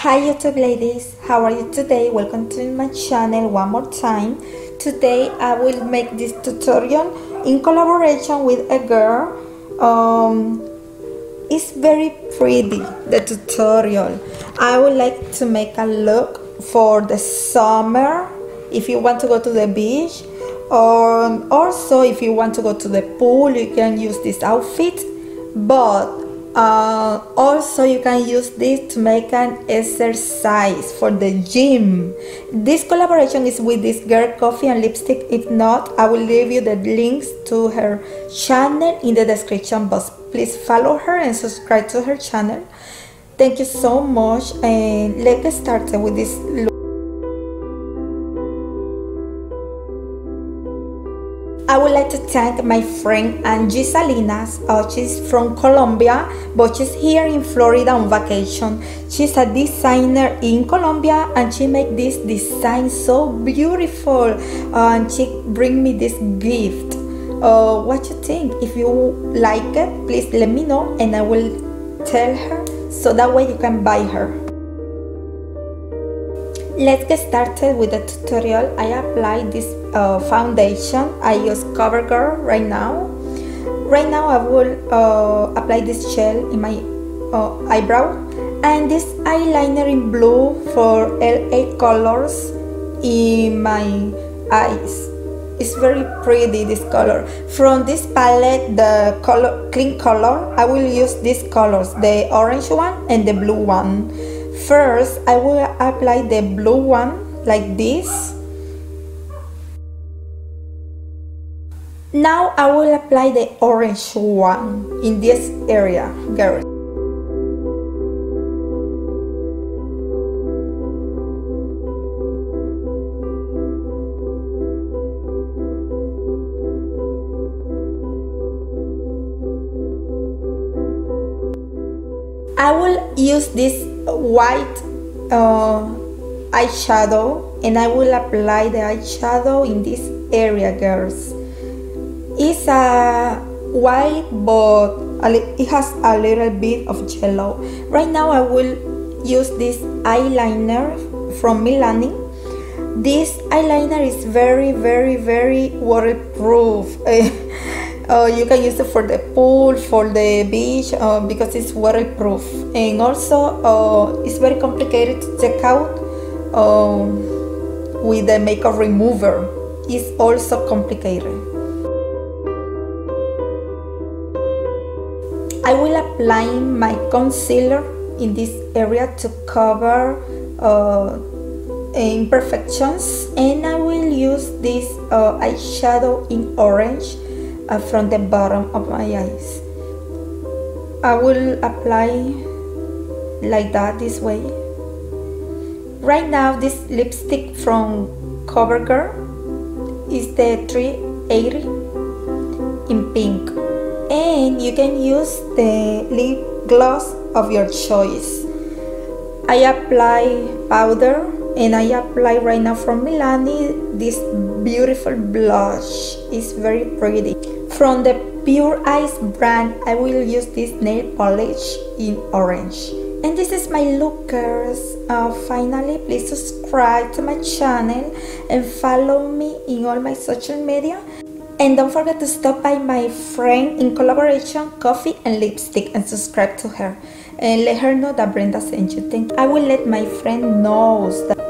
Hi YouTube ladies, how are you today? Welcome to my channel one more time. Today I will make this tutorial in collaboration with a girl. Um, it's very pretty, the tutorial. I would like to make a look for the summer if you want to go to the beach or also if you want to go to the pool you can use this outfit but uh, also you can use this to make an exercise for the gym. This collaboration is with this girl coffee and lipstick. If not i will leave you the links to her channel in the description box. Please follow her and subscribe to her channel. Thank you so much and let's get started with this look I would like to thank my friend Angie Salinas. Uh, she's from Colombia, but she's here in Florida on vacation. She's a designer in Colombia and she make this design so beautiful. Uh, and she bring me this gift. Uh, what you think? If you like it, please let me know and I will tell her so that way you can buy her. Let's get started with the tutorial. I apply this uh, foundation. I use CoverGirl right now. Right now I will uh, apply this gel in my uh, eyebrow and this eyeliner in blue for LA colors in my eyes. It's very pretty this color. From this palette, the color clean color, I will use these colors, the orange one and the blue one. First, I will apply the blue one like this. Now I will apply the orange one in this area, girls. I will use this white uh, eyeshadow and I will apply the eyeshadow in this area girls. It's a white but it has a little bit of yellow. Right now I will use this eyeliner from Milani. This eyeliner is very very very waterproof Uh, you can use it for the pool, for the beach, uh, because it's waterproof. And also, uh, it's very complicated to take out um, with the makeup remover. It's also complicated. I will apply my concealer in this area to cover uh, imperfections and I will use this uh, eyeshadow in orange uh, from the bottom of my eyes. I will apply like that this way. Right now this lipstick from CoverGirl is the 380 in pink and you can use the lip gloss of your choice. I apply powder and I apply right now from Milani this beautiful blush. It's very pretty. From the Pure Ice brand, I will use this nail polish in orange. And this is my look girls. Uh, finally, please subscribe to my channel and follow me in all my social media. And don't forget to stop by my friend in collaboration, Coffee and Lipstick and subscribe to her. And let her know that Brenda sent you. Thank you. I will let my friend know that